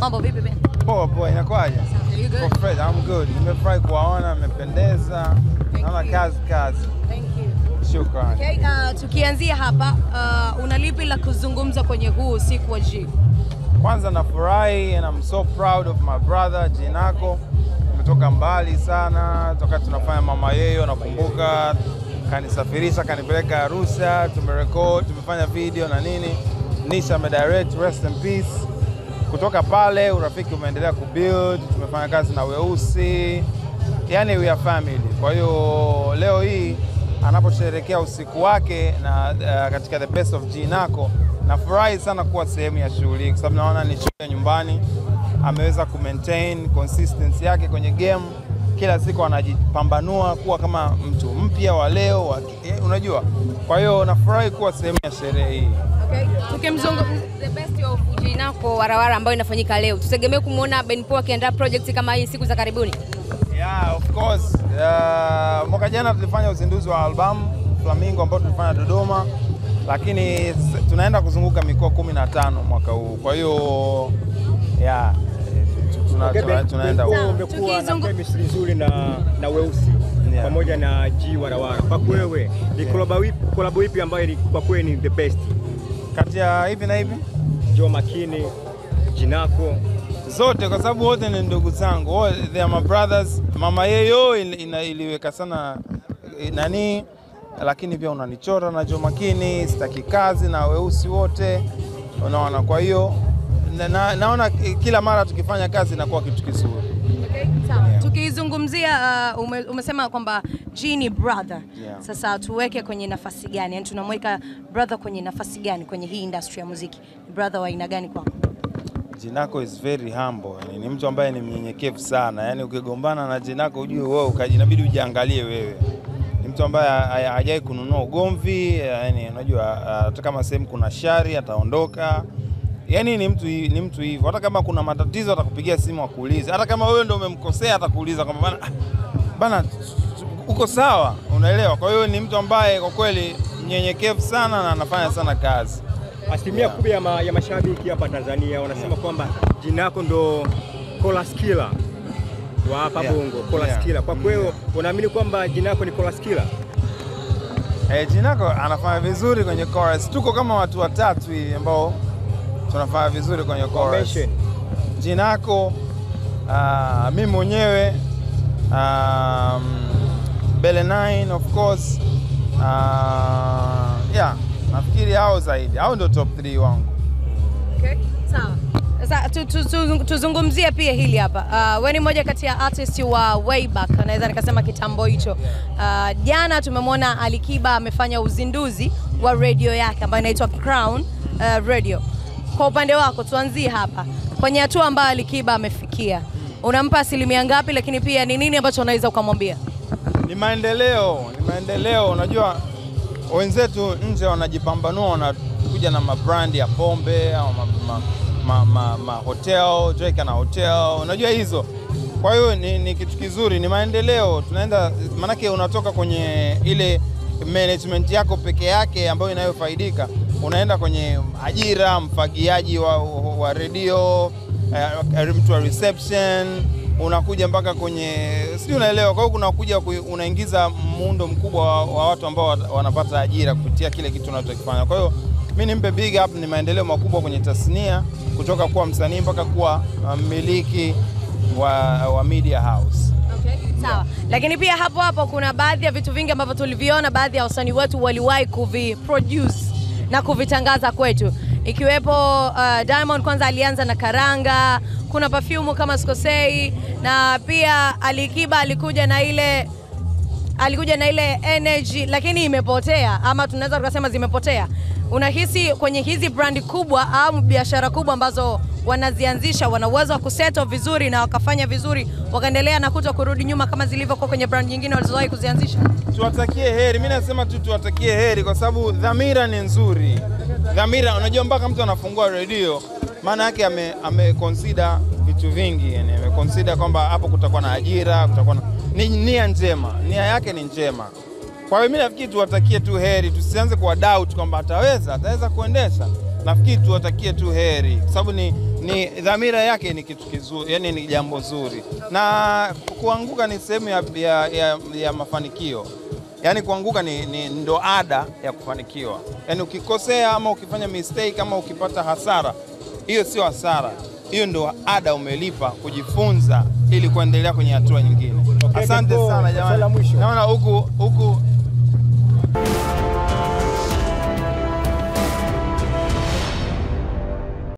Mambo vipi Ben? Poa poa, good? Fred, I'm good. Nimefurahi kuwaona, mmependeza. Naona kazi kazi. Thank you. Shukrani. Okay, uh, tukianzia hapa uh, una lipi la kuzungumza kwenye huu usiku wa G? Kwanza nafurahi and I'm so proud of my brother Jinako. Tumetoka mbali sana toka tunafanya mama yeyo, nakumbuka kanisafirisha kanipeleka Arusha, tumerekod, tumefanya video na nini. Nisha amedirect, rest in peace. Kutoka pale urafiki umeendelea kubuild, tumefanya kazi na Weusi, yani we are family. Kwa hiyo leo hii anaposherehekea usiku wake na uh, katika the best of Jinako, nafurahi sana kuwa sehemu ya shughuli kwa sababu naona ni shughuli ya nyumbani. Ameweza ku maintain consistency yake kwenye game, kila siku anajipambanua kuwa kama mtu mpya wa leo wa, eh, unajua. Kwa hiyo nafurahi kuwa sehemu ya sherehe hii. Okay. Tukimzungu The best of Warawara ambayo inafanyika leo, tutegemee kumwona Ben Pol akiandaa project kama hii siku za karibuni. Yeah, of course. Uh, mwaka jana tulifanya uzinduzi wa albamu Flamingo ambao tulifanya Dodoma, lakini tunaenda kuzunguka mikoa kumi na tano mwaka huu. Kwa hiyo yeah, tuna, Okay, tuna, tunaenda huko. umekuwa na chemistry nzuri na, na Weusi Yeah. pamoja na G Warawara. Kwako wewe ni Yeah. kolabo ipi, ambayo ni kwa kweli ni the best? Kati ya hivi na hivi Jo Makini, Jinako zote, kwa sababu wote ni ndugu zangu, All- they are my brothers. Mama yeyo iliweka sana eh, nani, lakini pia unanichora na Jo Makini, sitaki kazi na weusi wote, unaona. Kwa hiyo na, naona kila mara tukifanya kazi inakuwa kitu kizuri. Yeah. Uh, ume, umesema kwamba G ni brother. Yeah. Sasa tuweke kwenye nafasi gani? Yaani tunamweka brother kwenye nafasi gani kwenye hii industry ya muziki? Brother wa aina gani kwako? Jinako is very humble, yani ni mtu ambaye ni mnyenyekevu sana. Yani ukigombana na Jinako ujue wewe ukajinabidi ujiangalie wewe. Ni mtu ambaye ha- ha- hajai kununua ugomvi, yani unajua hata kama sehemu kuna shari ataondoka. Yani ni mtu ni mtu hivyo. Hata kama kuna matatizo atakupigia simu akuulize. Hata kama wewe ndio umemkosea atakuuliza kwamba bana ah, bana uko sawa, unaelewa. Kwa hiyo ni mtu ambaye kwa kweli mnyenyekevu sana na anafanya sana kazi. asilimia Yeah. kubwa ya, ma, ya mashabiki hapa Tanzania wanasema yeah, kwamba jina lako ndo Colas killer wa hapa Yeah. Bongo, Colas Yeah. killer. Kwa kweli yeah, unaamini kwamba jina lako ni Colas killer? Eh, jina lako anafanya vizuri kwenye chorus. Tuko kama watu watatu hivi ambao tunafanya vizuri kwenye chorus. Jinako, uh, mimi mwenyewe um, Bele 9 of course. Uh, yeah, nafikiri hao zaidi. Hao ndio top 3 wangu. Okay, sawa. Sasa tu- tu- tu- pia hili hapa. Uh, wewe ni mmoja kati ya artist wa way back, naweza nikasema kitambo hicho. Uh, jana tumemwona Alikiba amefanya uzinduzi wa radio yake ambayo inaitwa Crown uh, Radio. Kwa upande wako tuanzie hapa kwenye hatua ambayo Alikiba amefikia, unampa asilimia ngapi? Lakini pia ni nini ambacho unaweza ukamwambia? Ni maendeleo, ni maendeleo. Unajua wenzetu nje wanajipambanua, wanakuja na mabrandi ya pombe au ma, ma, ma, ma, ma hotel, Drake na hotel, unajua hizo. Kwa hiyo ni, ni kitu kizuri, ni maendeleo. Tunaenda maanake, unatoka kwenye ile management yako peke yake ambayo inayofaidika, unaenda kwenye ajira, mfagiaji wa, wa redio eh, mtu wa reception unakuja mpaka kwenye sijui unaelewa. Kwa hiyo kunakuja unaingiza muundo mkubwa wa, wa watu ambao wanapata ajira kupitia kile kitu unachokifanya. Kwa hiyo mi nimpe big up, ni maendeleo makubwa kwenye tasnia kutoka kuwa msanii mpaka kuwa uh, mmiliki wa, wa media house. Sawa. Lakini pia hapo hapo kuna baadhi ya vitu vingi ambavyo tuliviona baadhi ya wasanii wetu waliwahi kuviproduce na kuvitangaza kwetu, ikiwepo uh, Diamond kwanza alianza na karanga, kuna perfume kama sikosei, na pia Alikiba alikuja na ile alikuja na ile energy lakini imepotea, ama tunaweza tukasema zimepotea. Unahisi kwenye hizi brandi kubwa au biashara kubwa ambazo wanazianzisha wana uwezo wa kuseto vizuri na wakafanya vizuri wakaendelea na kuto kurudi nyuma kama zilivyokuwa kwenye brand nyingine walizowahi kuzianzisha? Tuwatakie heri, mi nasema tu tuwatakie heri kwa sababu dhamira ni nzuri. Dhamira, unajua mpaka mtu anafungua redio, maana yake ame, ame consider vitu vingi, yani ame consider kwamba hapo kutakuwa na ajira, kutakuwa na ni nia njema, nia yake ni njema. Kwa hiyo mi nafikiri tuwatakie tu heri, tusianze kuwa doubt kwamba ataweza ataweza kuendesha. Nafikiri tuwatakie tu heri, kwa sababu ni ni dhamira yake ni kitu kizuri, yani ni jambo zuri, na kuanguka ni sehemu ya, ya, ya, ya mafanikio. Yani kuanguka ni, ni ndo ada ya kufanikiwa. Yani ukikosea ama ukifanya mistake ama ukipata hasara, hiyo sio hasara, hiyo ndo ada umelipa kujifunza ili kuendelea kwenye hatua nyingine. Asante sana jamani, naona huku huku